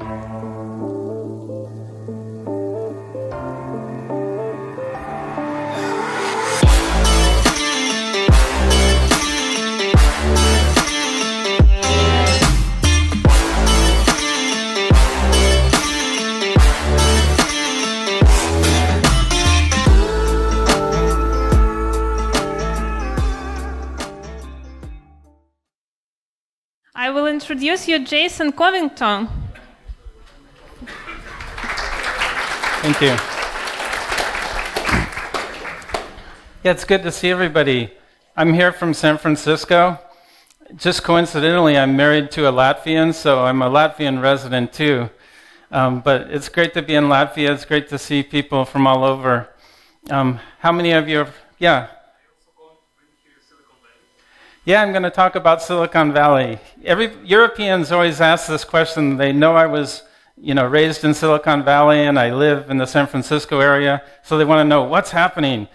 I will introduce you Jason Covington. Thank you. Yeah, it's good to see everybody. I'm here from San Francisco. Just coincidentally, I'm married to a Latvian, so I'm a Latvian resident too. Um, but it's great to be in Latvia. It's great to see people from all over. Um, how many of you? Yeah. Yeah, I'm going to talk about Silicon Valley. Every Europeans always ask this question. They know I was, you know, raised in Silicon Valley and I live in the San Francisco area, so they want to know what's happening.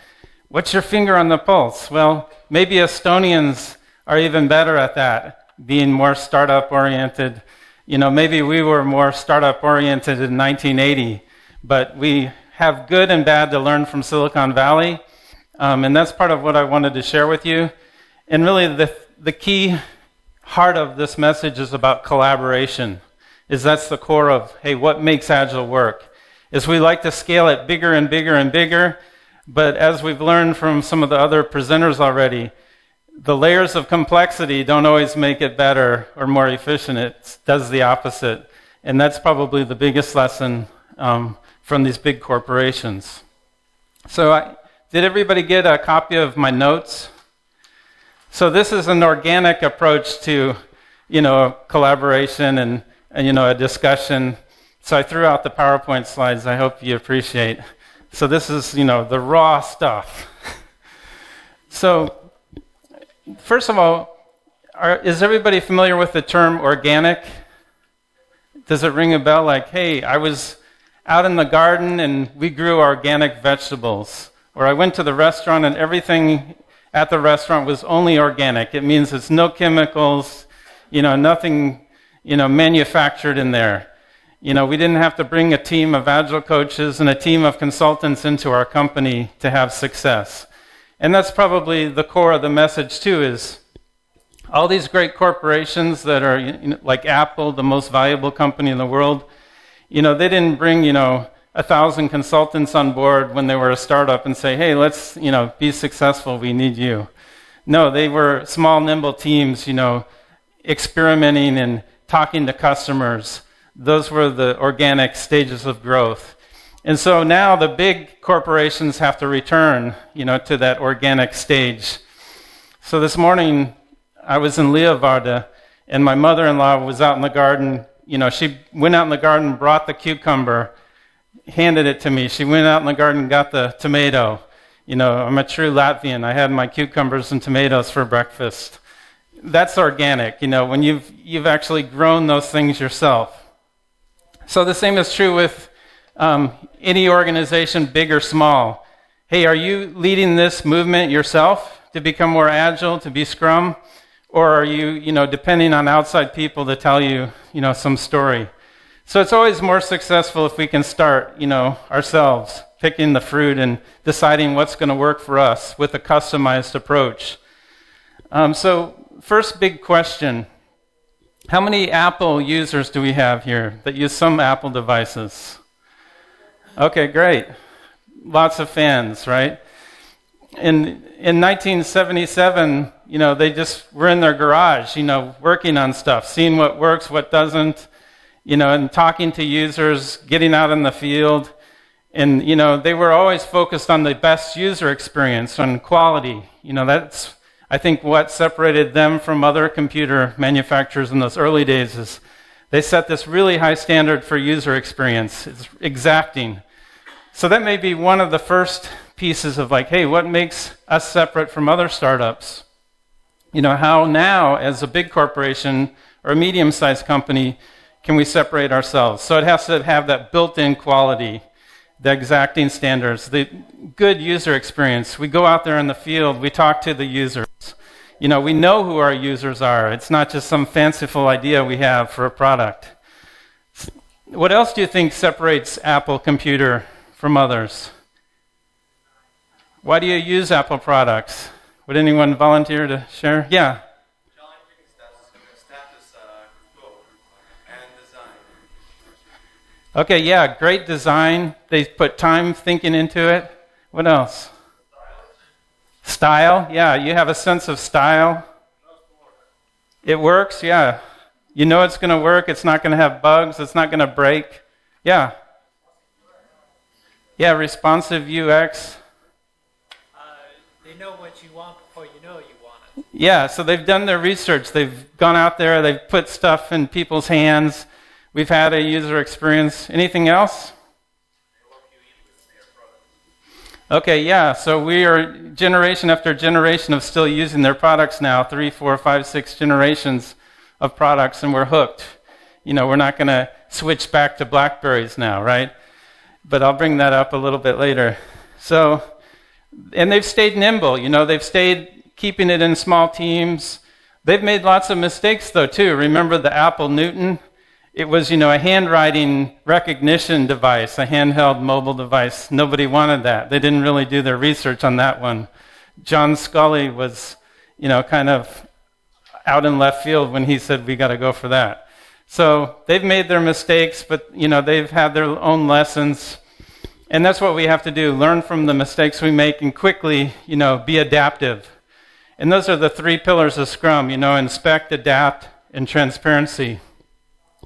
What's your finger on the pulse? Well, maybe Estonians are even better at that, being more startup oriented. You know, maybe we were more startup oriented in 1980, but we have good and bad to learn from Silicon Valley. Um, and that's part of what I wanted to share with you. And really, the, the key heart of this message is about collaboration. Is that's the core of, hey, what makes Agile work? Is we like to scale it bigger and bigger and bigger, but as we've learned from some of the other presenters already, the layers of complexity don't always make it better or more efficient. It does the opposite. And that's probably the biggest lesson um, from these big corporations. So, I, did everybody get a copy of my notes? So this is an organic approach to, you know, collaboration and, and, you know, a discussion. So I threw out the PowerPoint slides. I hope you appreciate. So this is, you know, the raw stuff. so first of all, are, is everybody familiar with the term organic? Does it ring a bell? Like, hey, I was out in the garden and we grew organic vegetables. Or I went to the restaurant and everything at the restaurant was only organic. It means it's no chemicals, you know, nothing, you know, manufactured in there. You know, we didn't have to bring a team of agile coaches and a team of consultants into our company to have success. And that's probably the core of the message too is all these great corporations that are you know, like Apple, the most valuable company in the world, you know, they didn't bring, you know, a thousand consultants on board when they were a startup and say, hey, let's you know, be successful, we need you. No, they were small, nimble teams, you know, experimenting and talking to customers. Those were the organic stages of growth. And so now the big corporations have to return, you know, to that organic stage. So this morning I was in Lielvārde and my mother-in-law was out in the garden. You know, she went out in the garden, brought the cucumber, handed it to me. She went out in the garden and got the tomato. You know, I'm a true Latvian. I had my cucumbers and tomatoes for breakfast. That's organic, you know, when you've, you've actually grown those things yourself. So the same is true with um, any organization, big or small. Hey, are you leading this movement yourself to become more agile, to be Scrum? Or are you, you know, depending on outside people to tell you, you know, some story? So it's always more successful if we can start, you know, ourselves, picking the fruit and deciding what's going to work for us with a customized approach. Um, so, first big question How many Apple users do we have here that use some Apple devices? Okay, great. Lots of fans, right? In, in 1977, you know, they just were in their garage, you know, working on stuff, seeing what works, what doesn't you know, and talking to users, getting out in the field. And, you know, they were always focused on the best user experience, on quality. You know, that's, I think, what separated them from other computer manufacturers in those early days is they set this really high standard for user experience. It's exacting. So that may be one of the first pieces of like, hey, what makes us separate from other startups? You know, how now, as a big corporation or a medium sized company, can we separate ourselves? So it has to have that built in quality, the exacting standards, the good user experience. We go out there in the field, we talk to the users. You know, we know who our users are. It's not just some fanciful idea we have for a product. What else do you think separates Apple Computer from others? Why do you use Apple products? Would anyone volunteer to share? Yeah. Okay, yeah, great design. They put time thinking into it. What else? Style, yeah, you have a sense of style. It works, yeah. You know it's going to work. It's not going to have bugs. It's not going to break. Yeah. Yeah, responsive UX. Uh, they know what you want before you know you want it. Yeah, so they've done their research. They've gone out there, they've put stuff in people's hands. We've had a user experience. Anything else? Okay, yeah, so we are generation after generation of still using their products now three, four, five, six generations of products, and we're hooked. You know, we're not going to switch back to Blackberries now, right? But I'll bring that up a little bit later. So, and they've stayed nimble. You know, they've stayed keeping it in small teams. They've made lots of mistakes, though, too. Remember the Apple Newton? It was, you know, a handwriting recognition device, a handheld mobile device. Nobody wanted that. They didn't really do their research on that one. John Sculley was, you know, kind of out in left field when he said we got to go for that. So they've made their mistakes, but you know they've had their own lessons, and that's what we have to do: learn from the mistakes we make and quickly, you know, be adaptive. And those are the three pillars of Scrum: you know, inspect, adapt, and transparency.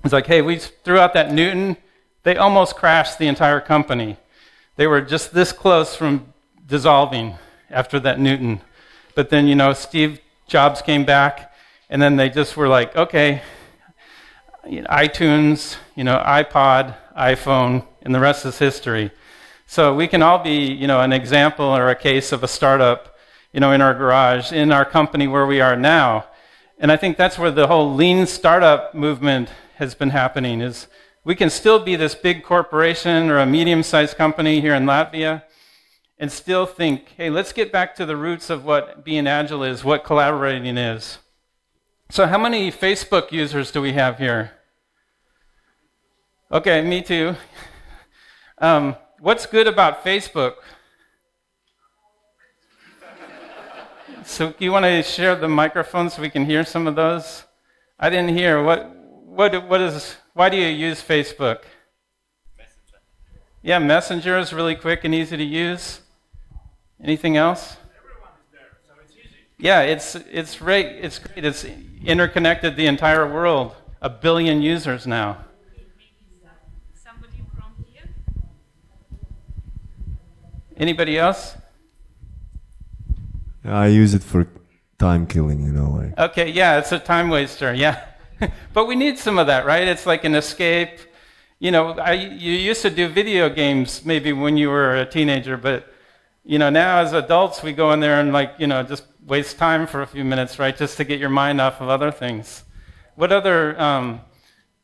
It's like, hey, we threw out that Newton. They almost crashed the entire company. They were just this close from dissolving after that Newton. But then, you know, Steve Jobs came back, and then they just were like, okay, iTunes, you know, iPod, iPhone, and the rest is history. So we can all be, you know, an example or a case of a startup, you know, in our garage, in our company where we are now. And I think that's where the whole lean startup movement has been happening is we can still be this big corporation or a medium-sized company here in Latvia and still think, hey, let's get back to the roots of what being agile is, what collaborating is. So how many Facebook users do we have here? Okay, me too. Um, what's good about Facebook? so do you want to share the microphone so we can hear some of those? I didn't hear. What, what, what is, why do you use Facebook? Messenger. Yeah, Messenger is really quick and easy to use. Anything else? Everyone there, so it's easy. Yeah, it's, it's, great. it's great. It's interconnected the entire world. A billion users now. Somebody from here? Anybody else? I use it for time killing, you know. Like. Okay, yeah, it's a time waster. Yeah. but we need some of that, right? It's like an escape. You know, I, you used to do video games maybe when you were a teenager, but you know, now as adults we go in there and like, you know, just waste time for a few minutes, right? Just to get your mind off of other things. What other um,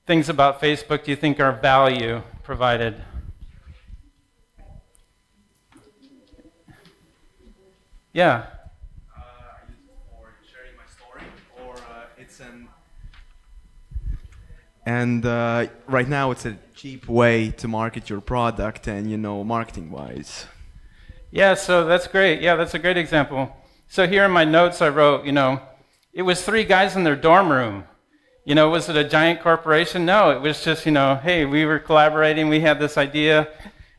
things about Facebook do you think are value provided? Yeah. Uh, I use it for sharing my story, or uh, it's an and uh, right now it's a cheap way to market your product and you know marketing wise Yeah, so that's great. Yeah, that's a great example. So here in my notes I wrote, you know, it was three guys in their dorm room. You know, was it a giant corporation? No, it was just, you know, hey, we were collaborating, we had this idea.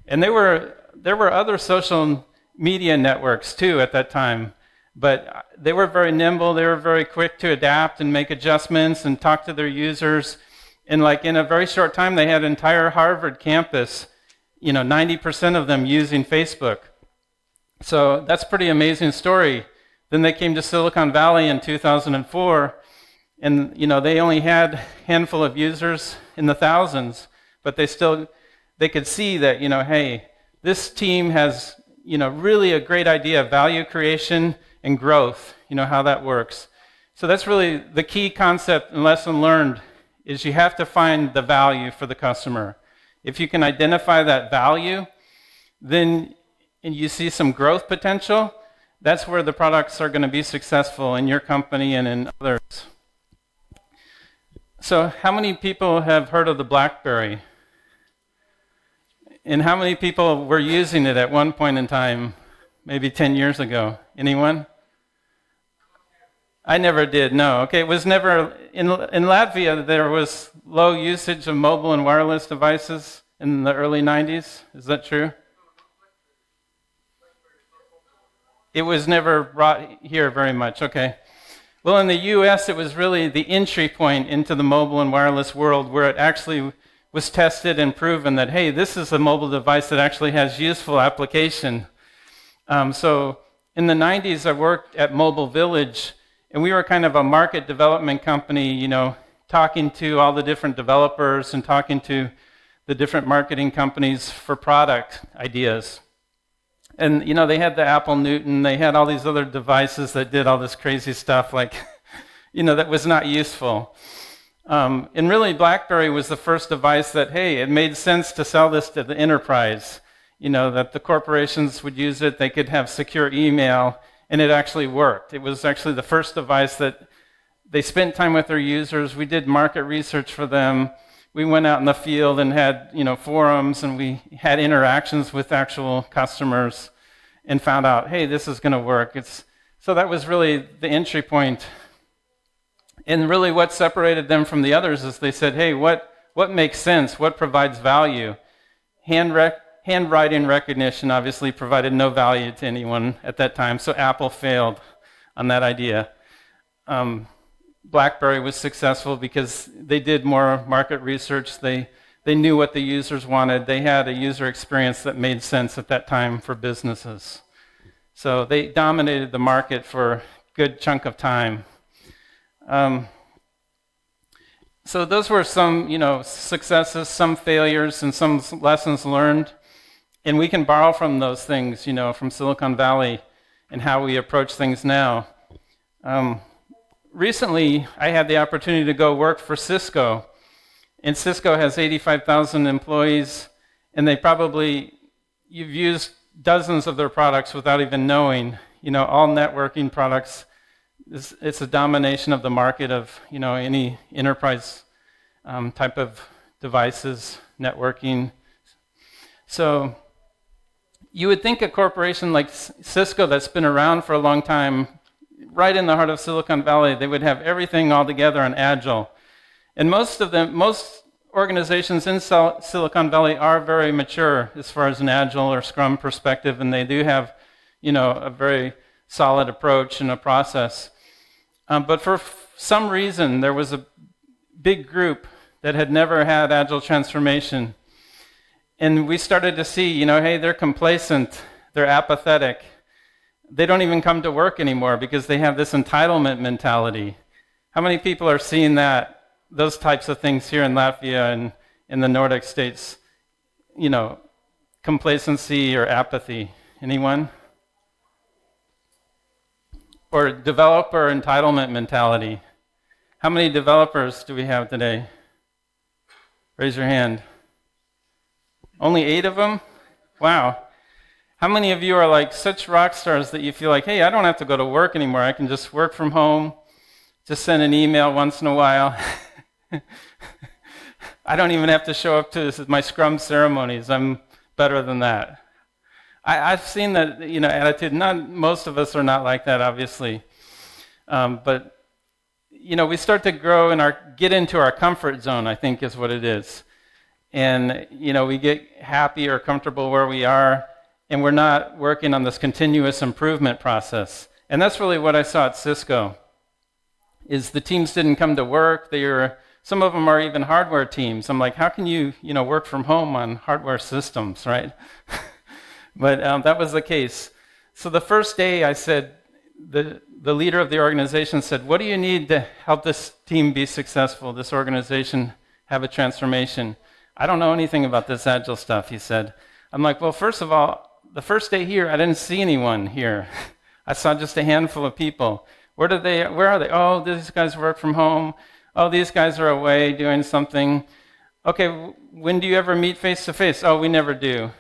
And there were there were other social media networks too at that time. But they were very nimble, they were very quick to adapt and make adjustments and talk to their users. And like in a very short time, they had entire Harvard campus, you know, 90% of them using Facebook. So that's pretty amazing story. Then they came to Silicon Valley in 2004, and you know they only had a handful of users in the thousands, but they still they could see that you know, hey, this team has you know really a great idea of value creation and growth. You know how that works. So that's really the key concept and lesson learned is you have to find the value for the customer. If you can identify that value, then and you see some growth potential, that's where the products are going to be successful in your company and in others. So, how many people have heard of the BlackBerry? And how many people were using it at one point in time, maybe 10 years ago? Anyone? I never did, no. Okay, it was never, in, in Latvia, there was low usage of mobile and wireless devices in the early 90s. Is that true? It was never brought here very much, okay. Well, in the US, it was really the entry point into the mobile and wireless world where it actually was tested and proven that, hey, this is a mobile device that actually has useful application. Um, so in the 90s, I worked at Mobile Village, and we were kind of a market development company, you know, talking to all the different developers and talking to the different marketing companies for product ideas. And you know, they had the Apple Newton, they had all these other devices that did all this crazy stuff, like, you know, that was not useful. Um, and really, BlackBerry was the first device that, hey, it made sense to sell this to the enterprise. You know, that the corporations would use it, they could have secure email, and it actually worked. It was actually the first device that they spent time with their users. We did market research for them. We went out in the field and had, you know, forums and we had interactions with actual customers and found out, hey, this is going to work. It's, so that was really the entry point. And really what separated them from the others is they said, hey, what, what makes sense? What provides value? Hand rec- handwriting recognition obviously provided no value to anyone at that time, so Apple failed on that idea. Um, BlackBerry was successful because they did more market research. They, they knew what the users wanted. They had a user experience that made sense at that time for businesses. So they dominated the market for a good chunk of time. Um, so those were some, you know, successes, some failures, and some lessons learned. And we can borrow from those things, you know, from Silicon Valley and how we approach things now. Um, recently, I had the opportunity to go work for Cisco. And Cisco has 85,000 employees, and they probably, you've used dozens of their products without even knowing. You know, all networking products, it's, it's a domination of the market of, you know, any enterprise um, type of devices, networking. So you would think a corporation like Cisco that's been around for a long time, right in the heart of Silicon Valley, they would have everything all together and agile. And most of them, most organizations in Silicon Valley are very mature as far as an agile or scrum perspective, and they do have, you know, a very solid approach and a process. Um, but for some reason, there was a big group that had never had agile transformation and we started to see, you know, hey, they're complacent, they're apathetic. They don't even come to work anymore because they have this entitlement mentality. How many people are seeing that, those types of things here in Latvia and in the Nordic states? You know, complacency or apathy. Anyone? Or developer entitlement mentality. How many developers do we have today? Raise your hand. Only eight of them? Wow. How many of you are like such rock stars that you feel like, hey, I don't have to go to work anymore. I can just work from home, just send an email once in a while. I don't even have to show up to my scrum ceremonies. I'm better than that. I, have seen that you know attitude. Not most of us are not like that, obviously, um, but you know we start to grow and our get into our comfort zone. I think is what it is and you know we get happy or comfortable where we are and we're not working on this continuous improvement process. And that's really what i saw at cisco is the teams didn't come to work. They were some of them are even hardware teams. I'm like how can you you know work from home on hardware systems? Right? But um, that was the case. So the first day i said the, the leader of the organization said what do you need to help this team be successful this organization have a transformation I don't know anything about this agile stuff, he said. I'm like, well, first of all, the first day here, I didn't see anyone here. I saw just a handful of people. Where did they where are they? Oh, these guys work from home. Oh, these guys are away doing something. Okay, when do you ever meet face to face? Oh, we never do.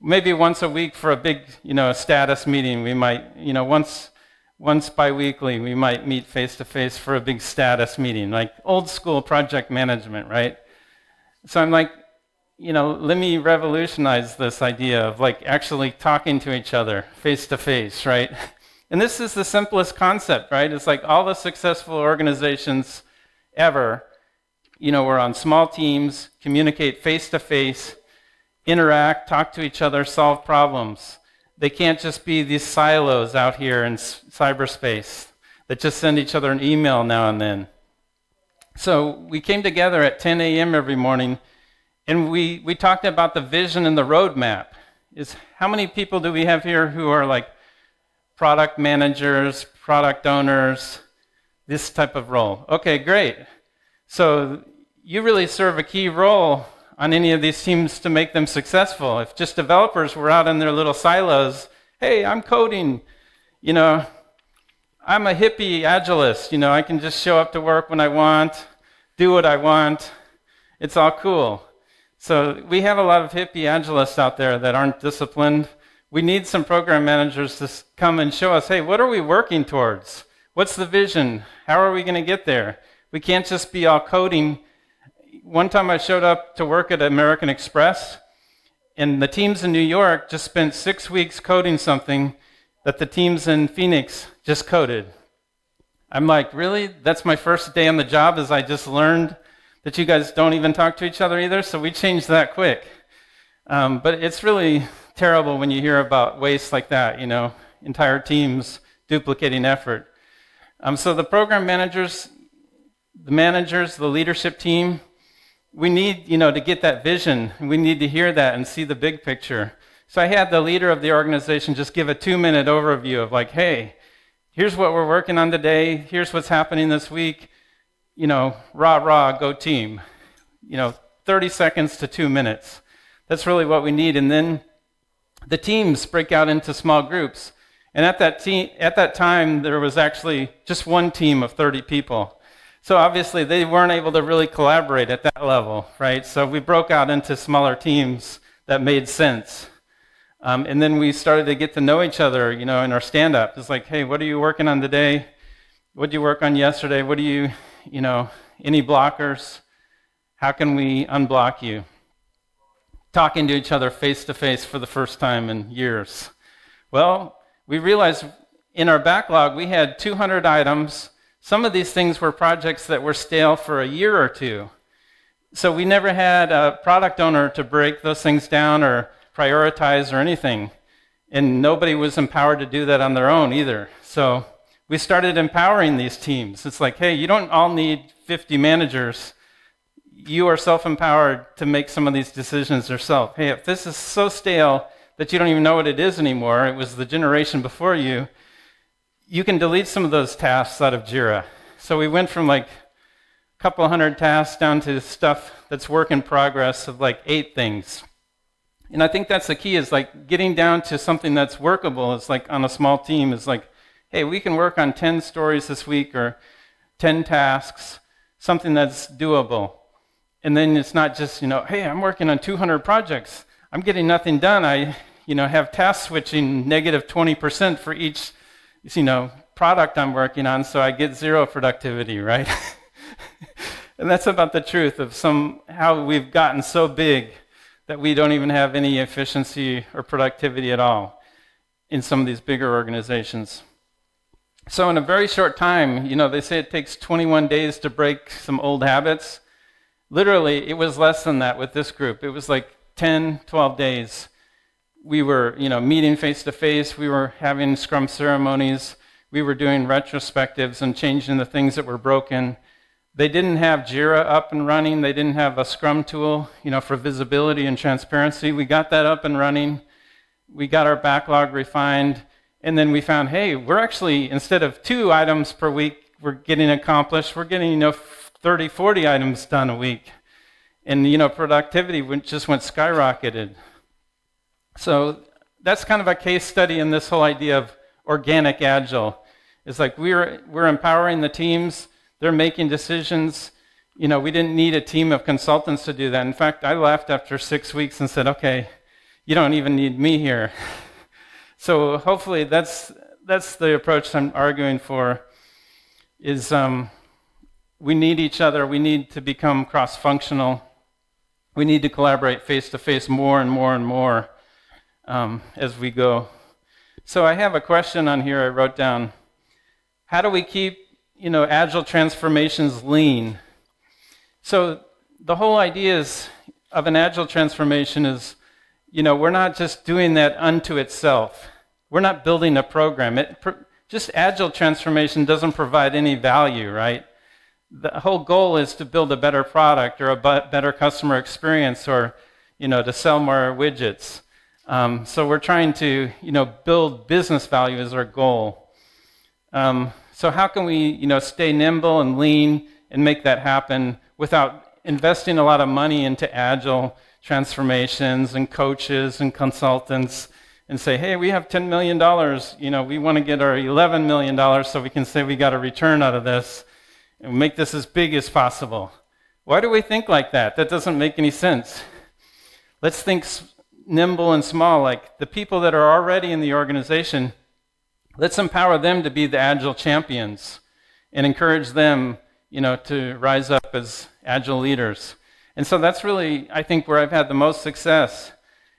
Maybe once a week for a big, you know, a status meeting. We might, you know, once once biweekly we might meet face to face for a big status meeting, like old school project management, right? So I'm like, you know, let me revolutionize this idea of like actually talking to each other face to face, right? And this is the simplest concept, right? It's like all the successful organizations ever, you know, we're on small teams, communicate face to face, interact, talk to each other, solve problems. They can't just be these silos out here in cyberspace that just send each other an email now and then. So we came together at 10 a.m. every morning and we, we talked about the vision and the roadmap. Is how many people do we have here who are like product managers, product owners, this type of role? Okay, great. So you really serve a key role on any of these teams to make them successful. If just developers were out in their little silos, hey, I'm coding, you know, I'm a hippie agilist, you know, I can just show up to work when I want, do what I want, it's all cool. So we have a lot of hippie agilists out there that aren't disciplined. We need some program managers to come and show us, hey, what are we working towards? What's the vision? How are we going to get there? We can't just be all coding one time I showed up to work at American Express, and the teams in New York just spent six weeks coding something that the teams in Phoenix just coded. I'm like, really? That's my first day on the job, as I just learned that you guys don't even talk to each other either, so we changed that quick. Um, but it's really terrible when you hear about waste like that, you know, entire teams duplicating effort. Um, so the program managers, the managers, the leadership team, we need, you know, to get that vision, we need to hear that and see the big picture. So I had the leader of the organization just give a two minute overview of, like, hey, here's what we're working on today, here's what's happening this week, you know, rah, rah, go team. You know, 30 seconds to two minutes. That's really what we need. And then the teams break out into small groups. And at that, te- at that time, there was actually just one team of 30 people. So obviously, they weren't able to really collaborate at that level, right? So we broke out into smaller teams that made sense. Um, and then we started to get to know each other, you know, in our stand up. It's like, hey, what are you working on today? What did you work on yesterday? What do you, you know, any blockers? How can we unblock you? Talking to each other face to face for the first time in years. Well, we realized in our backlog we had 200 items some of these things were projects that were stale for a year or two. So we never had a product owner to break those things down or prioritize or anything. And nobody was empowered to do that on their own either. So we started empowering these teams. It's like, hey, you don't all need 50 managers. You are self empowered to make some of these decisions yourself. Hey, if this is so stale that you don't even know what it is anymore, it was the generation before you, you can delete some of those tasks out of Jira. So we went from like a couple hundred tasks down to stuff that's work in progress of like eight things. And I think that's the key is like getting down to something that's workable. It's like on a small team is like, hey, we can work on 10 stories this week or 10 tasks, something that's doable. And then it's not just, you know, hey, I'm working on 200 projects. I'm getting nothing done. I, you know, have task switching negative 20% for each you know, product I'm working on, so I get zero productivity, right? and that's about the truth of some how we've gotten so big that we don't even have any efficiency or productivity at all in some of these bigger organizations. So in a very short time, you know, they say it takes 21 days to break some old habits. Literally, it was less than that with this group. It was like 10, 12 days we were, you know, meeting face to face. We were having scrum ceremonies. We were doing retrospectives and changing the things that were broken. They didn't have Jira up and running. They didn't have a Scrum tool, you know, for visibility and transparency. We got that up and running. We got our backlog refined, and then we found, hey, we're actually instead of two items per week, we're getting accomplished. We're getting, you know, 30, 40 items done a week, and you know, productivity just went skyrocketed. So that's kind of a case study in this whole idea of organic agile. It's like we're, we're empowering the teams, they're making decisions. You know, we didn't need a team of consultants to do that. In fact, I left after six weeks and said, okay, you don't even need me here. so hopefully that's, that's the approach I'm arguing for is um, we need each other. We need to become cross-functional. we need to collaborate face to face more and more and more um, as we go. So I have a question on here I wrote down. How do we keep, you know, agile transformations lean? So the whole idea is of an agile transformation is, you know, we're not just doing that unto itself. We're not building a program. It, just agile transformation doesn't provide any value, right? the whole goal is to build a better product or a better customer experience or you know to sell more widgets um, so we're trying to you know build business value as our goal um, so how can we you know stay nimble and lean and make that happen without investing a lot of money into agile transformations and coaches and consultants and say hey we have $10 million you know we want to get our $11 million so we can say we got a return out of this and make this as big as possible. Why do we think like that? That doesn't make any sense. Let's think nimble and small, like the people that are already in the organization. Let's empower them to be the agile champions and encourage them, you know, to rise up as agile leaders. And so that's really, I think, where I've had the most success.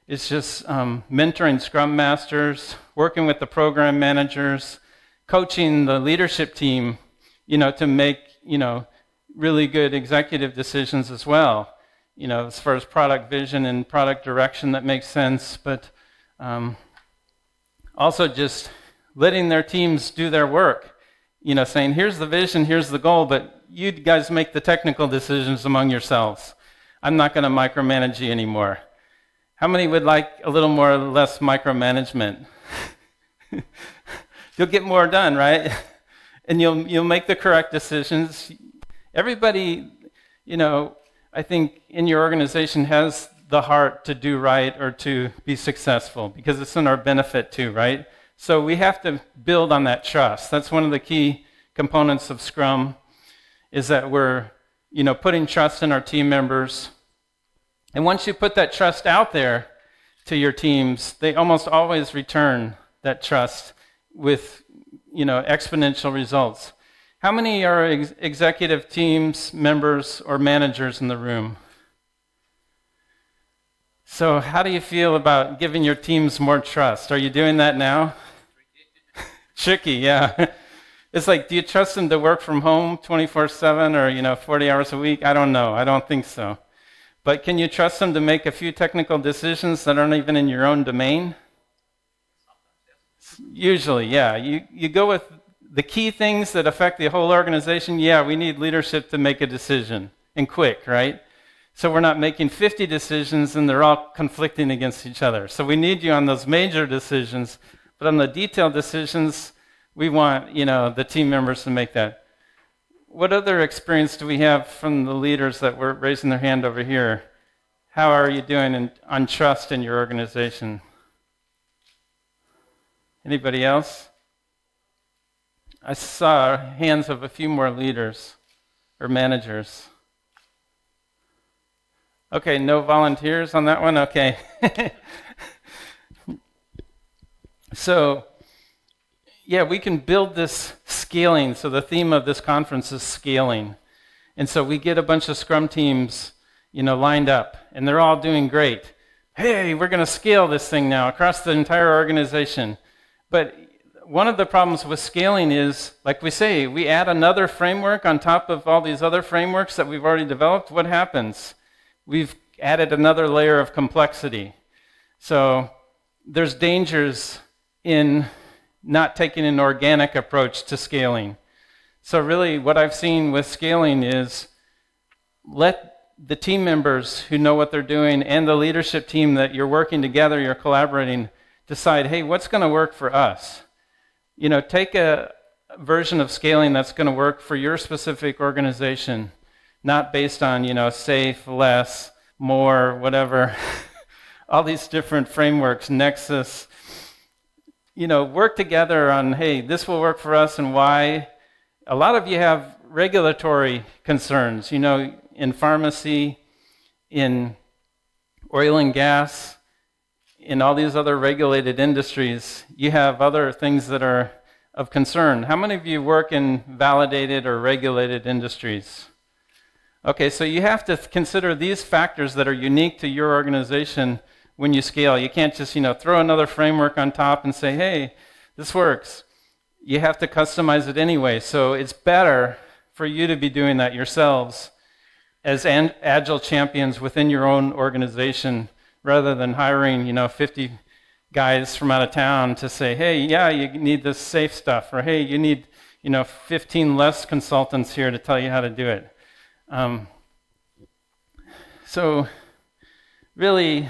It's just um, mentoring scrum masters, working with the program managers, coaching the leadership team, you know, to make you know, really good executive decisions as well. You know, as far as product vision and product direction that makes sense, but um, also just letting their teams do their work. You know, saying, here's the vision, here's the goal, but you guys make the technical decisions among yourselves. I'm not going to micromanage you anymore. How many would like a little more or less micromanagement? You'll get more done, right? and you'll, you'll make the correct decisions. Everybody, you know, I think in your organization has the heart to do right or to be successful because it's in our benefit too, right? So we have to build on that trust. That's one of the key components of Scrum is that we're, you know, putting trust in our team members. And once you put that trust out there to your teams, they almost always return that trust with you know, exponential results. How many are ex- executive teams members or managers in the room? So, how do you feel about giving your teams more trust? Are you doing that now? Tricky, yeah. It's like, do you trust them to work from home 24 7 or, you know, 40 hours a week? I don't know. I don't think so. But can you trust them to make a few technical decisions that aren't even in your own domain? Usually, yeah. You, you go with the key things that affect the whole organization. Yeah, we need leadership to make a decision and quick, right? So we're not making 50 decisions and they're all conflicting against each other. So we need you on those major decisions, but on the detailed decisions, we want, you know, the team members to make that. What other experience do we have from the leaders that were raising their hand over here? How are you doing in, on trust in your organization? Anybody else? I saw hands of a few more leaders or managers. Okay, no volunteers on that one? Okay. so, yeah, we can build this scaling. So, the theme of this conference is scaling. And so, we get a bunch of Scrum teams, you know, lined up, and they're all doing great. Hey, we're going to scale this thing now across the entire organization. But one of the problems with scaling is, like we say, we add another framework on top of all these other frameworks that we've already developed. What happens? We've added another layer of complexity. So there's dangers in not taking an organic approach to scaling. So, really, what I've seen with scaling is let the team members who know what they're doing and the leadership team that you're working together, you're collaborating, decide, hey, what's going to work for us? You know, take a version of scaling that's going to work for your specific organization, not based on, you know, SAFe, LeSS, more, whatever, all these different frameworks, Nexus. You know, work together on, hey, this will work for us and why. A lot of you have regulatory concerns, you know, in pharmacy, in oil and gas, in all these other regulated industries, you have other things that are of concern. How many of you work in validated or regulated industries? Okay, so you have to consider these factors that are unique to your organization when you scale. You can't just, you know, throw another framework on top and say, "Hey, this works." You have to customize it anyway. So it's better for you to be doing that yourselves as agile champions within your own organization rather than hiring, you know, 50 guys from out of town to say, "Hey, yeah, you need this SAFe stuff," or "Hey, you need, you know, 15 less consultants here to tell you how to do it." Um, so, really,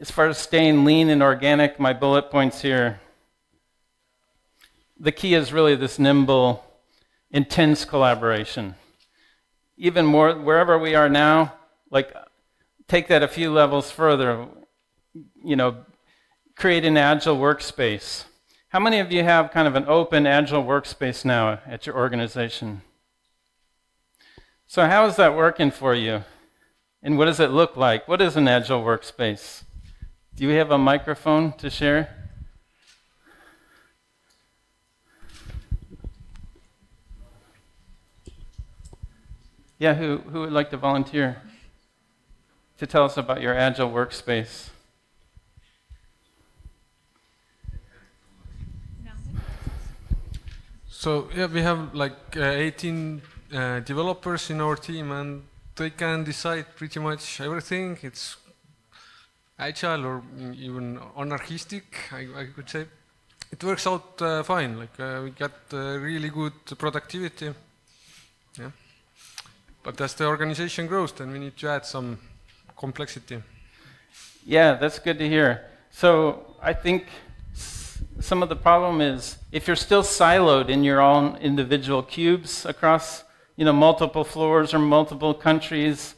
as far as staying lean and organic, my bullet points here the key is really this nimble, intense collaboration. Even more, wherever we are now, like take that a few levels further, you know, create an agile workspace. How many of you have kind of an open, agile workspace now at your organization? So, how is that working for you? And what does it look like? What is an agile workspace? Do we have a microphone to share? Yeah, who, who would like to volunteer to tell us about your agile workspace? So yeah, we have like uh, 18 uh, developers in our team, and they can decide pretty much everything. It's agile or even anarchistic, I, I could say. It works out uh, fine. Like uh, we got uh, really good productivity. Yeah. But as the organization grows, then we need to add some complexity. Yeah, that's good to hear. So I think some of the problem is if you're still siloed in your own individual cubes across, you know, multiple floors or multiple countries,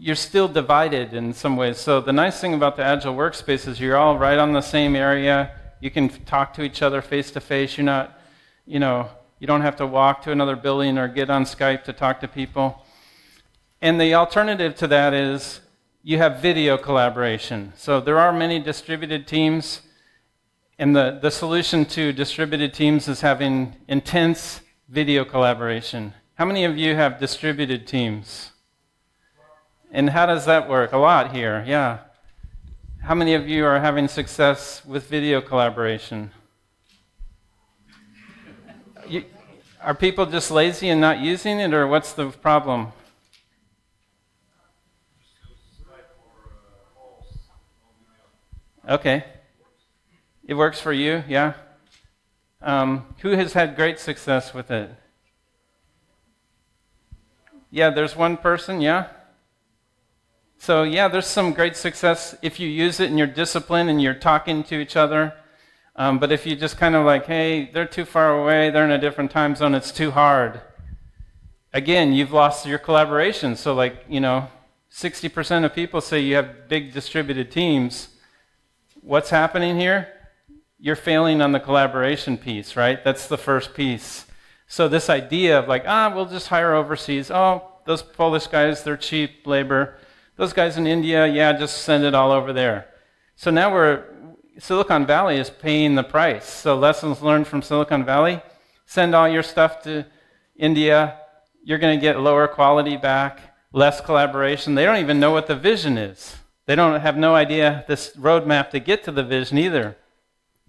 you're still divided in some ways. So the nice thing about the agile workspace is you're all right on the same area. You can talk to each other face to face. You're not, you know, you don't have to walk to another building or get on Skype to talk to people. And the alternative to that is you have video collaboration. So there are many distributed teams, and the, the solution to distributed teams is having intense video collaboration. How many of you have distributed teams? And how does that work? A lot here, yeah. How many of you are having success with video collaboration? You, are people just lazy and not using it, or what's the problem? Okay. It works for you, yeah? Um, who has had great success with it? Yeah, there's one person, yeah? So, yeah, there's some great success if you use it in your discipline and you're talking to each other. Um, but if you just kind of like, hey, they're too far away, they're in a different time zone, it's too hard. Again, you've lost your collaboration. So, like, you know, 60% of people say you have big distributed teams. What's happening here? You're failing on the collaboration piece, right? That's the first piece. So, this idea of like, ah, we'll just hire overseas. Oh, those Polish guys, they're cheap labor. Those guys in India, yeah, just send it all over there. So now we're, Silicon Valley is paying the price. So, lessons learned from Silicon Valley send all your stuff to India. You're going to get lower quality back, less collaboration. They don't even know what the vision is. They don't have no idea this roadmap to get to the vision either.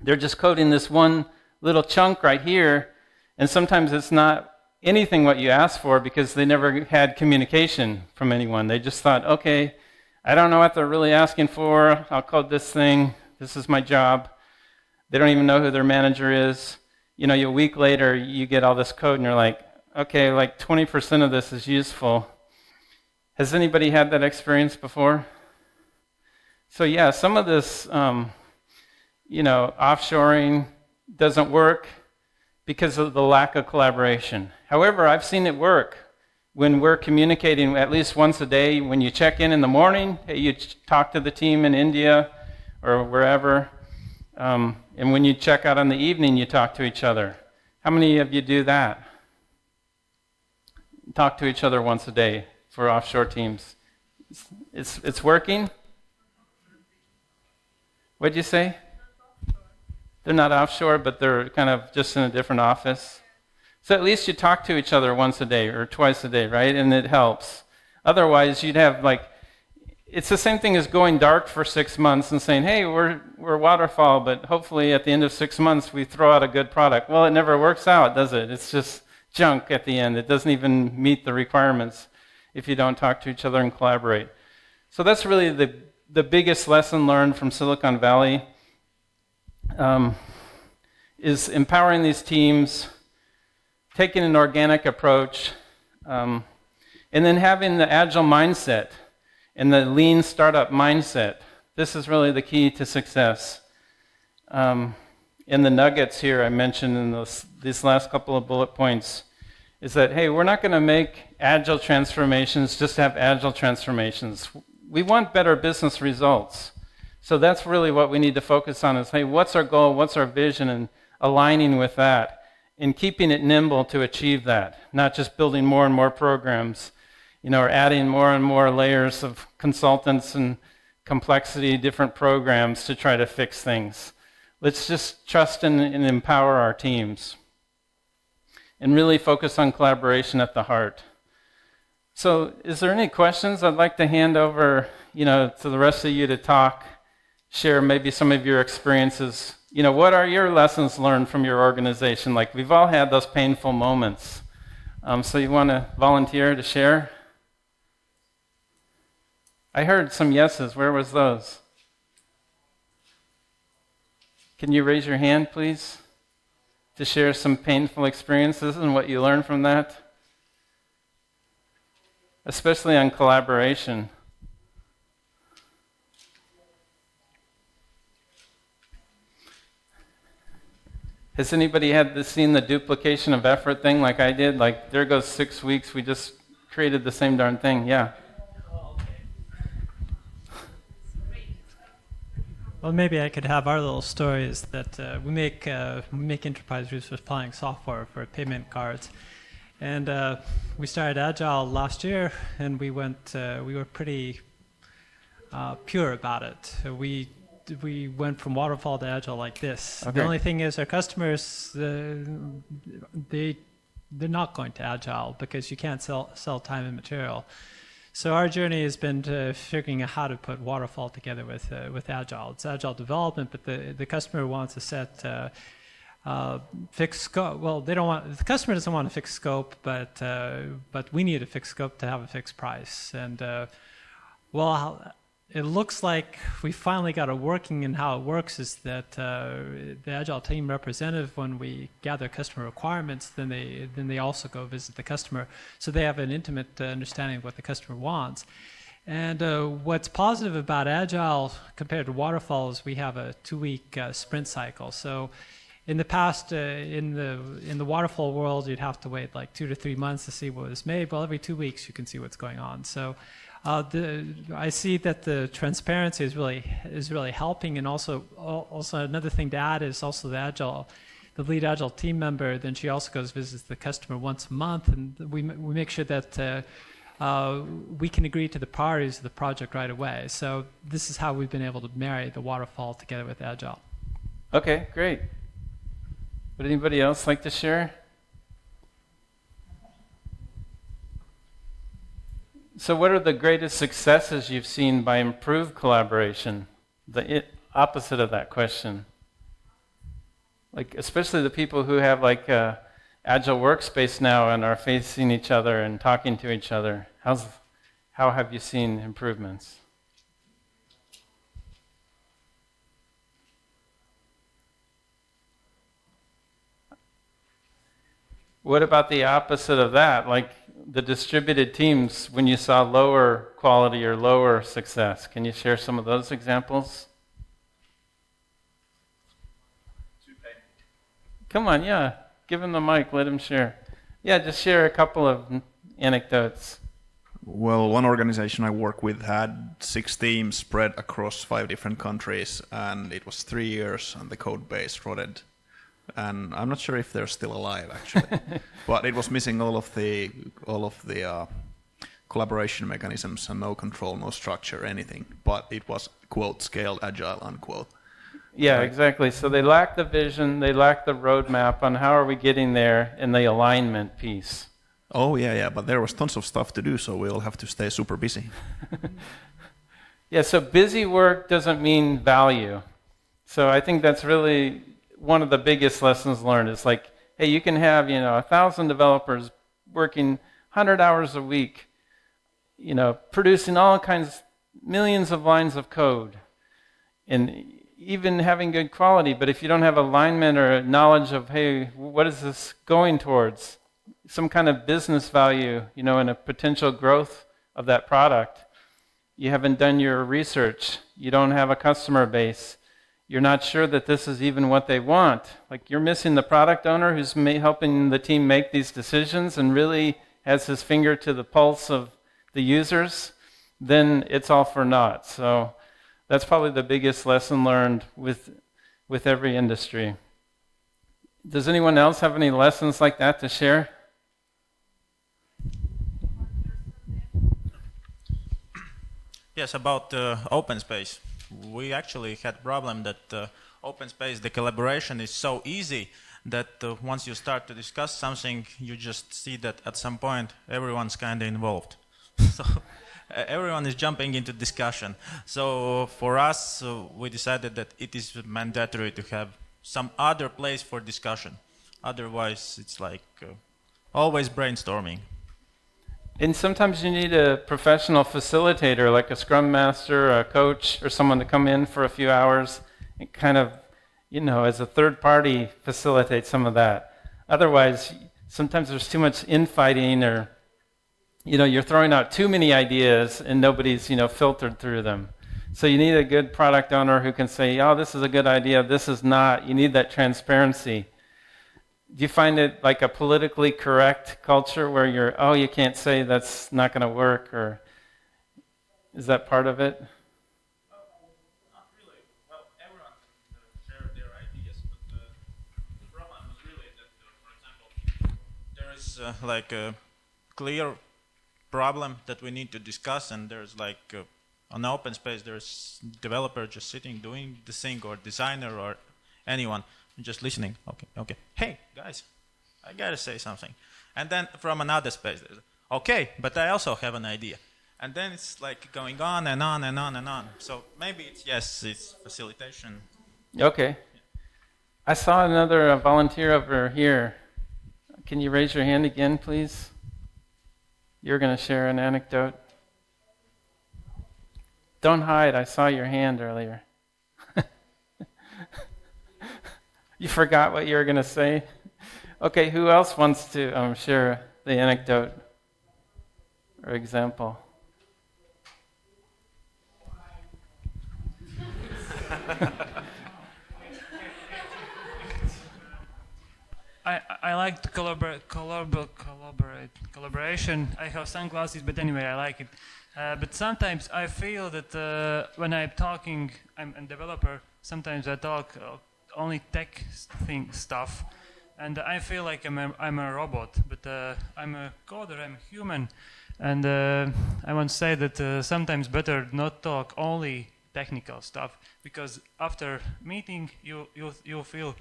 They're just coding this one little chunk right here, and sometimes it's not anything what you asked for because they never had communication from anyone. They just thought, okay, I don't know what they're really asking for. I'll code this thing. This is my job. They don't even know who their manager is. You know, a week later, you get all this code, and you're like, okay, like 20% of this is useful. Has anybody had that experience before? So, yeah, some of this, um, you know, offshoring doesn't work because of the lack of collaboration. However, I've seen it work when we're communicating at least once a day. When you check in in the morning, hey, you talk to the team in India or wherever. Um, and when you check out in the evening, you talk to each other. How many of you do that? Talk to each other once a day for offshore teams. It's, it's, it's working. What'd you say? They're not offshore, but they're kind of just in a different office. So at least you talk to each other once a day or twice a day, right? And it helps. Otherwise, you'd have like, it's the same thing as going dark for six months and saying, hey, we're, we're waterfall, but hopefully at the end of six months we throw out a good product. Well, it never works out, does it? It's just junk at the end. It doesn't even meet the requirements if you don't talk to each other and collaborate. So that's really the, the biggest lesson learned from Silicon Valley um, is empowering these teams, taking an organic approach, um, and then having the agile mindset and the lean startup mindset. This is really the key to success. Um, in the nuggets here I mentioned in those, these last couple of bullet points is that, hey, we're not going to make agile transformations just have agile transformations. We want better business results. So that's really what we need to focus on is, hey, what's our goal? What's our vision? And aligning with that and keeping it nimble to achieve that, not just building more and more programs, you know, or adding more and more layers of consultants and complexity, different programs to try to fix things. Let's just trust and, empower our teams and really focus on collaboration at the heart. So, is there any questions? I'd like to hand over, you know, to the rest of you to talk, share maybe some of your experiences. You know, what are your lessons learned from your organization? Like we've all had those painful moments. Um, so, you want to volunteer to share? I heard some yeses. Where was those? Can you raise your hand, please? to share some painful experiences and what you learned from that? Especially on collaboration. Has anybody had the, seen the duplication of effort thing like I did? Like, there goes six weeks, we just created the same darn thing. Yeah. Well, maybe I could have our little stories that uh, we make uh, we make enterprise resource planning software for payment cards, and uh, we started Agile last year, and we went uh, we were pretty uh, pure about it. We we went from waterfall to Agile like this. Okay. The only thing is, our customers uh, they they're not going to Agile because you can't sell sell time and material. So our journey has been to figuring out how to put waterfall together with uh, with agile. It's agile development, but the the customer wants to set uh, uh, fixed scope. Well, they don't want the customer doesn't want a fixed scope, but uh, but we need a fixed scope to have a fixed price. And uh, well, it looks like we finally got it working and how it works is that uh, the agile team representative when we gather customer requirements then they then they also go visit the customer. So they have an intimate uh, understanding of what the customer wants. And uh, what's positive about agile compared to waterfall is we have a two week uh, sprint cycle. So in the past uh, in the in the waterfall world you'd have to wait like two to three months to see what was made. Well every two weeks you can see what's going on. So uh, the, I see that the transparency is really is really helping, and also also another thing to add is also the agile, the lead agile team member. Then she also goes visits the customer once a month, and we we make sure that. Uh, uh, we can agree to the priorities of the project right away. So this is how we've been able to marry the waterfall together with agile. Okay, great. Would anybody else like to share? So, what are the greatest successes you've seen by improved collaboration? The opposite of that question. Like, especially the people who have like a agile workspace now and are facing each other and talking to each other. How's, how have you seen improvements? What about the opposite of that? Like the distributed teams when you saw lower quality or lower success. Can you share some of those examples? Come on, yeah. Give him the mic, let him share. Yeah, just share a couple of anecdotes. Well, one organization I work with had six teams spread across five different countries, and it was three years, and the code base rotted and I'm not sure if they're still alive actually. but it was missing all of the all of the uh, collaboration mechanisms and no control, no structure, anything. But it was quote scaled agile unquote. Yeah, Right. exactly. So they lack the vision, they lack the roadmap on how are we getting there in the alignment piece. Oh yeah, yeah, but there was tons of stuff to do, so we all have to stay super busy. Yeah, so busy work doesn't mean value. So I think that's really one of the biggest lessons learned. Is like, hey, you can have you know a thousand developers working hundred hours a week, you know, producing all kinds, millions of lines of code, and even having good quality. But if you don't have alignment or knowledge of, hey, what is this going towards? Some kind of business value, you know, and a potential growth of that product you haven't done your research, you don't have a customer base, you're not sure that this is even what they want. Like you're missing the product owner who's helping the team make these decisions and really has his finger to the pulse of the users, then it's all for naught. So that's probably the biggest lesson learned with, with every industry. Does anyone else have any lessons like that to share? Yes, about uh, open space. We actually had problem that uh, open space, the collaboration is so easy that uh, once you start to discuss something, you just see that at some point everyone's kind of involved. so everyone is jumping into discussion. So for us, uh, we decided that it is mandatory to have some other place for discussion. Otherwise, it's like uh, always brainstorming. And sometimes you need a professional facilitator, like a scrum master, a coach, or someone to come in for a few hours and kind of, you know, as a third party, facilitate some of that. Otherwise, sometimes there's too much infighting, or, you know, you're throwing out too many ideas and nobody's, you know, filtered through them. So you need a good product owner who can say, oh, this is a good idea, this is not. You need that transparency do you find it like a politically correct culture where you're, oh, you can't say that's not going to work, or is that part of it? Not really. Well, everyone can uh, their ideas, but the problem is really that, for example, there is like a clear problem that we need to discuss, and there's like uh, on open space, there's developer just sitting doing the thing, or designer, or anyone just listening. Okay, okay. Hey guys, I gotta say something, and then from another space, okay, but I also have an idea. And then it's like going on and on and on and on. So maybe it's yes, it's facilitation. Okay. I saw another volunteer over here. Can you raise your hand again, please? You're going to share an anecdote. Don't hide. I saw your hand earlier. You forgot what you were going to say? Okay, who else wants to um, share the anecdote or example? I, I like to collaborate, collaborate, collaborate, collaboration. I have sunglasses, but anyway, I like it. Uh, but sometimes I feel that uh, when I'm talking, I'm a developer. Sometimes I talk uh, only tech thing stuff, and I feel like I'm a, I'm a robot. But uh, I'm a coder. I'm human, and uh, I want to say that uh, sometimes better not talk only technical stuff because after meeting you you you feel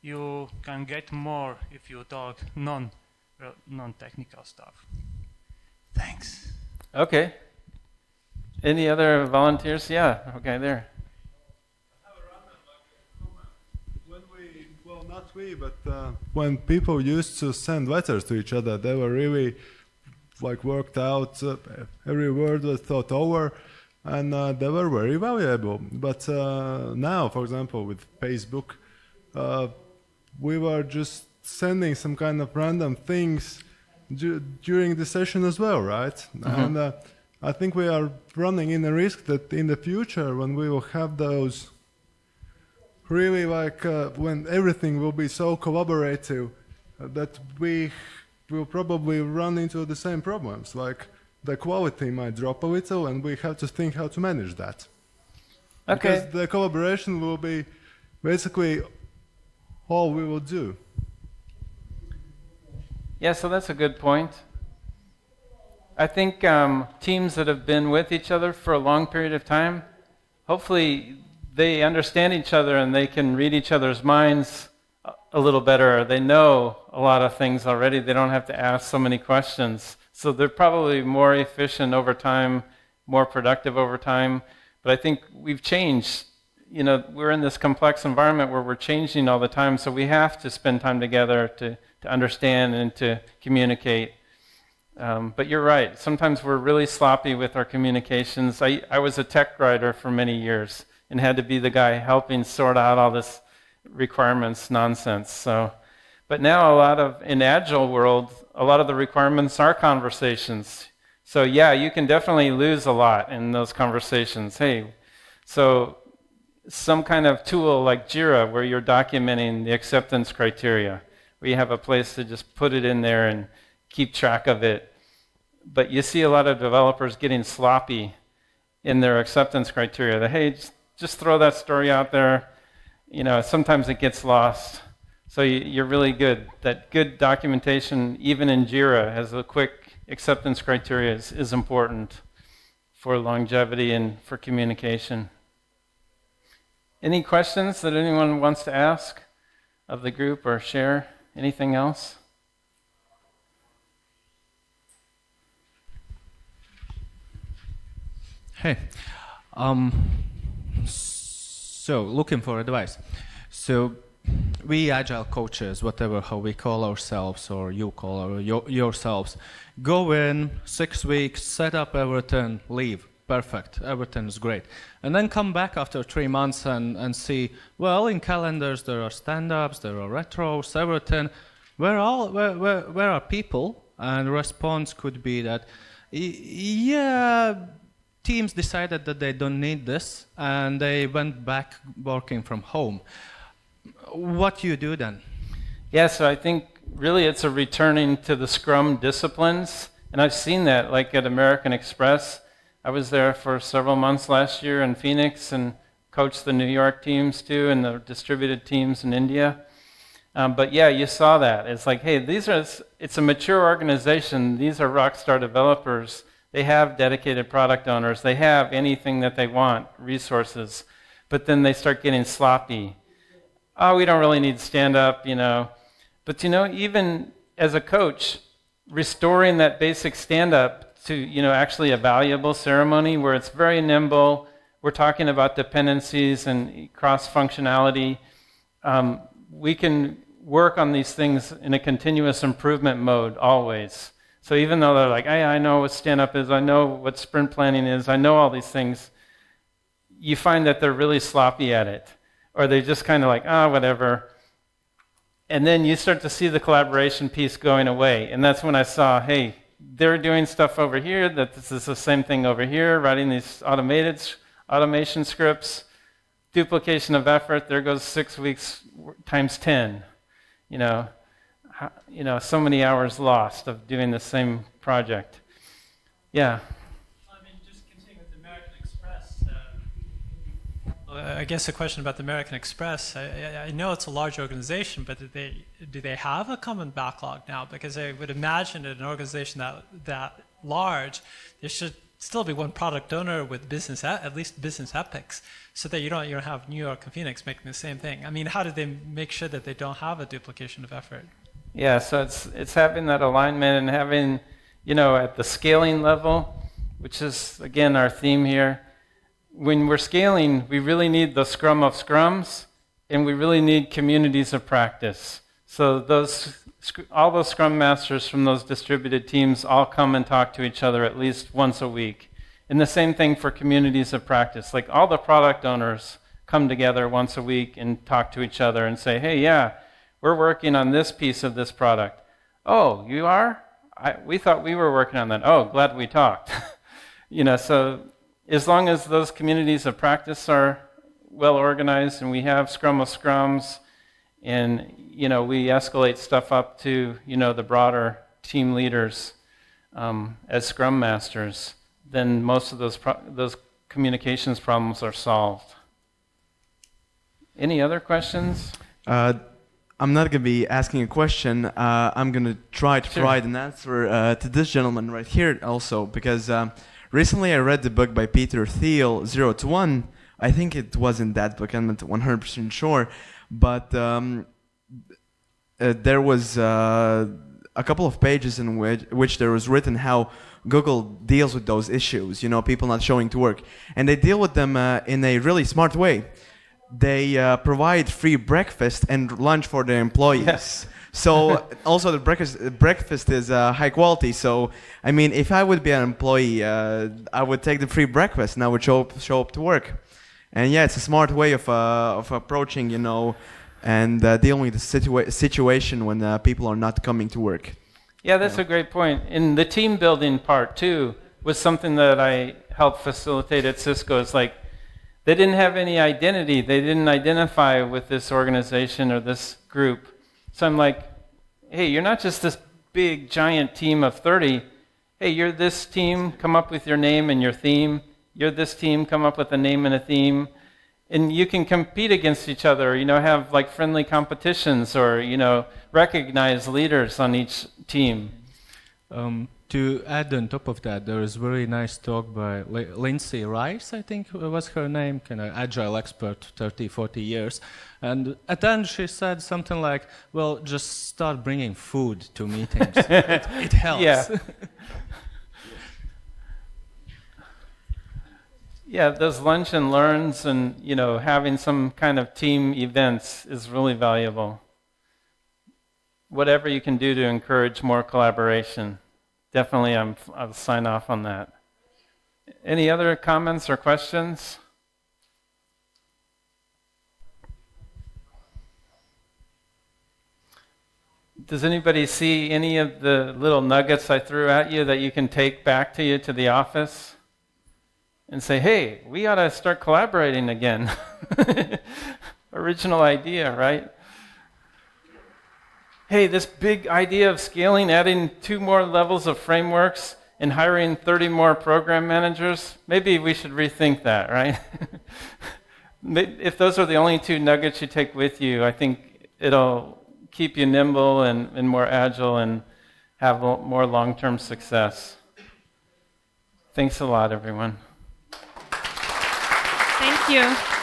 you can get more if you talk non non technical stuff. Thanks. Okay. Any other volunteers? Yeah, okay, there. When we, well, not we, but uh, when people used to send letters to each other, they were really like worked out. Uh, every word was thought over, and uh, they were very valuable. But uh, now, for example, with Facebook, uh, we were just sending some kind of random things du- during the session as well, right? And uh, I think we are running in a risk that in the future, when we will have those really like uh, when everything will be so collaborative uh, that we will probably run into the same problems. Like the quality might drop a little, and we have to think how to manage that. Okay. Because the collaboration will be basically all we will do. Yeah, so that's a good point. I think um, teams that have been with each other for a long period of time, hopefully they understand each other and they can read each other's minds a- little better. They know a lot of things already. They don't have to ask so many questions. So they're probably more efficient over time, more productive over time. But I think we've changed. You know, we're in this complex environment where we're changing all the time, so we have to spend time together to, to understand and to communicate. Um, but you're right. Sometimes we're really sloppy with our communications. I, I was a tech writer for many years and had to be the guy helping sort out all this requirements nonsense. So, but now a lot of in agile world, a lot of the requirements are conversations. So yeah, you can definitely lose a lot in those conversations. Hey, so some kind of tool like Jira where you're documenting the acceptance criteria, where you have a place to just put it in there and keep track of it. But you see a lot of developers getting sloppy in their acceptance criteria. That hey, just, just throw that story out there. You know, sometimes it gets lost. So you, you're really good. That good documentation, even in Jira, as a quick acceptance criteria, is, is important for longevity and for communication. Any questions that anyone wants to ask of the group or share? Anything else? Hey, um, so looking for advice. So we agile coaches, whatever how we call ourselves or you call our, your, yourselves, go in six weeks, set up everything, leave. Perfect, everything is great. And then come back after three months and, and see, well, in calendars there are stand-ups, there are retros, everything. Where, all, where, where, where are people? And response could be that, yeah, teams decided that they don't need this and they went back working from home. What do you do then? Yeah, so I think really it's a returning to the Scrum disciplines. And I've seen that, like at American Express. I was there for several months last year in Phoenix and coached the New York teams too and the distributed teams in India. Um, but yeah, you saw that. It's like, hey, these are, it's a mature organization. These are rock star developers. They have dedicated product owners. They have anything that they want, resources. But then they start getting sloppy. Oh, we don't really need stand up, you know. But you know, even as a coach, restoring that basic stand up to, you know, actually a valuable ceremony where it's very nimble. We're talking about dependencies and cross functionality. Um, we can work on these things in a continuous improvement mode always. So even though they're like, hey, I know what stand up is, I know what sprint planning is, I know all these things, you find that they're really sloppy at it. Or they're just kind of like, ah, oh, whatever. And then you start to see the collaboration piece going away. And that's when I saw, hey, they're doing stuff over here, that this is the same thing over here, writing these automated automation scripts, duplication of effort, there goes six weeks times 10. You know, you know, so many hours lost of doing the same project. Yeah. I mean, just continuing with American Express. Uh, I guess a question about the American Express. I, I, know it's a large organization, but do they do they have a common backlog now? Because I would imagine in an organization that that large, there should still be one product owner with business at least business epics, so that you don't you don't have New York and Phoenix making the same thing. I mean, how do they make sure that they don't have a duplication of effort? Yeah, so it's it's having that alignment and having, you know, at the scaling level, which is again our theme here. When we're scaling, we really need the scrum of scrums, and we really need communities of practice. So those all those scrum masters from those distributed teams all come and talk to each other at least once a week. And the same thing for communities of practice. Like all the product owners come together once a week and talk to each other and say, "Hey, yeah, we're working on this piece of this product. Oh, you are? I, we thought we were working on that. Oh, glad we talked. you know, so as long as those communities of practice are well organized and we have scrum of scrums and, you know, we escalate stuff up to, you know, the broader team leaders um, as scrum masters, then most of those, those communications problems are solved. Any other questions? Uh, I'm not going to be asking a question. Uh, I'm going to try to sure. provide an answer uh, to this gentleman right here also, because um, recently I read the book by Peter Thiel, Zero to One, I think it wasn't that book. I'm not 100% sure, but um, uh, there was uh, a couple of pages in which, which there was written how Google deals with those issues. You know, people not showing to work, and they deal with them uh, in a really smart way. They uh, provide free breakfast and lunch for their employees. Yes. So also the breakfast breakfast is uh, high quality. So I mean, if I would be an employee, uh, I would take the free breakfast and I would show up, show up to work. And yeah, it's a smart way of uh, of approaching, you know, and uh, dealing with the situa- situation when uh, people are not coming to work. Yeah, that's a great point. In the team building part too was something that I helped facilitate at Cisco. It's like they didn't have any identity. They didn't identify with this organization or this group. So I'm like, hey, you're not just this big giant team of 30. Hey, you're this team. Come up with your name and your theme. You're this team. Come up with a name and a theme and you can compete against each other you know have like friendly competitions or you know recognize leaders on each team um, to add on top of that there is a very nice talk by L- Linda Rising i think was her name kind of agile expert 30 40 years. And at the end she said something like well just start bringing food to meetings. It, it helps. Yeah. Yeah, those lunch and learns and you know having some kind of team events is really valuable. Whatever you can do to encourage more collaboration, definitely I'm, I'll sign off on that. Any other comments or questions? Does anybody see any of the little nuggets I threw at you that you can take back to you to the office? and say, hey, we ought to start collaborating again. Original idea, right? Hey, this big idea of scaling, adding two more levels of frameworks, and hiring 30 more program managers, maybe we should rethink that, right? if those are the only two nuggets you take with you, I think it'll keep you nimble and, and more agile and have more long term success. Thanks a lot, everyone. Thank you.